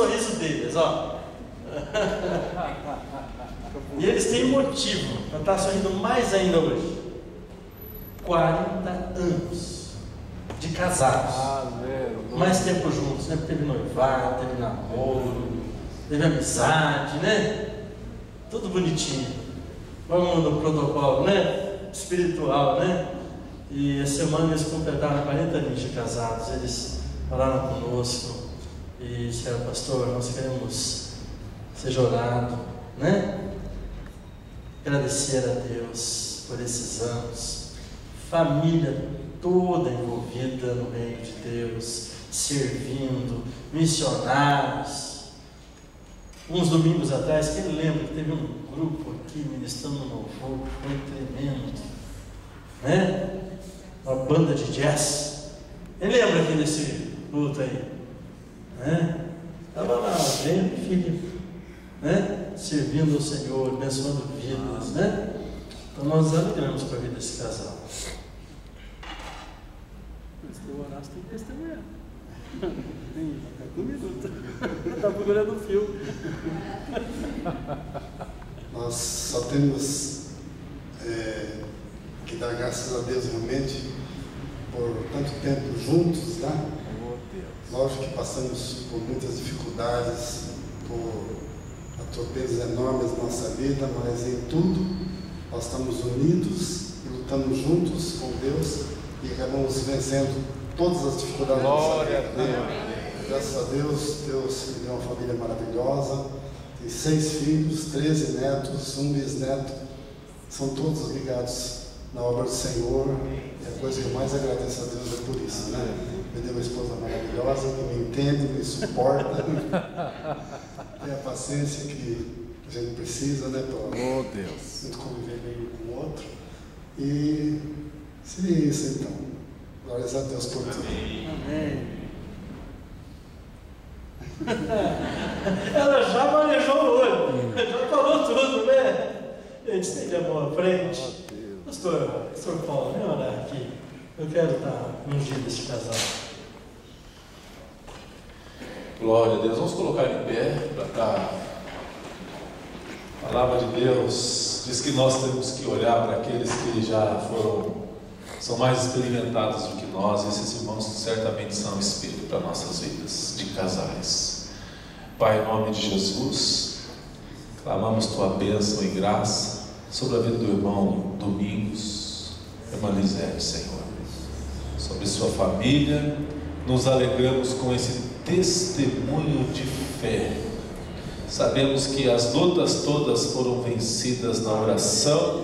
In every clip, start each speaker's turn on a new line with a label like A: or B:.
A: sorriso deles, ó. e eles têm motivo para estar sorrindo mais ainda hoje. 40 anos de casados. Mais tempo juntos, né? Teve noivado, teve namoro, teve amizade, né? Tudo bonitinho. Vamos no protocolo, né? Espiritual, né? E a semana eles completaram 40 anos de casados. Eles falaram conosco e disseram, pastor, nós queremos ser orado, né? Agradecer a Deus por esses anos. Família toda envolvida no reino de Deus, servindo, missionários. Uns domingos atrás, quem lembra que teve um grupo aqui ministrando no louvor, foi tremendo, né? Uma banda de jazz. Quem lembra aqui desse luto aí? Né? Estava lá, bem filho, né? Servindo ao Senhor, abençoando vidas, né? Então nós alegramos com a vida desse casal.
B: o Horácio tem que testemunhar. Tem, um minuto. Está procurando o fio.
C: Nós só temos é, que dar graças a Deus realmente por tanto tempo juntos, né? Lógico que passamos por muitas dificuldades, por atropelos enormes na nossa vida, mas em tudo nós estamos unidos e lutando juntos com Deus e acabamos vencendo todas as dificuldades
D: Glória
C: da nossa vida. Né? Graças a Deus, Deus me deu uma família maravilhosa, tem seis filhos, treze netos, um bisneto, são todos ligados na obra do Senhor. E a coisa que eu mais agradeço a Deus é por isso, né? Me deu uma esposa maravilhosa que me entende, me suporta, tem a paciência que a gente precisa, né? Para
D: oh, Deus.
C: muito conviver bem com o outro. E seria isso então. Glórias a Deus por tudo.
A: Amém. Ela já manejou o olho, já falou tudo, né? A gente estende a mão à frente. Pastor, pastor Paulo, vem orar aqui. Eu quero estar ungido esse casal.
D: Glória a Deus. Vamos colocar de pé para estar. A palavra de Deus diz que nós temos que olhar para aqueles que já foram, são mais experimentados do que nós. Esses irmãos certamente são espelho para nossas vidas de casais. Pai, em nome de Jesus, clamamos tua bênção e graça sobre a vida do irmão Domingos, irmã Lisete, Senhor, sobre sua família. Nos alegramos com esse testemunho de fé. Sabemos que as lutas todas foram vencidas na oração.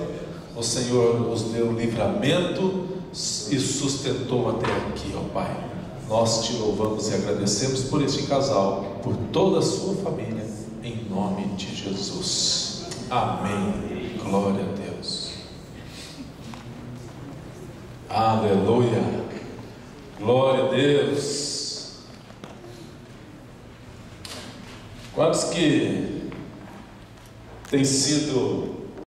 D: O Senhor nos deu livramento e sustentou até aqui, ó Pai. Nós te louvamos e agradecemos por este casal, por toda a sua família, em nome de Jesus. Amém. Glória a Deus. Aleluia. Glória a Deus. Quantos que têm sido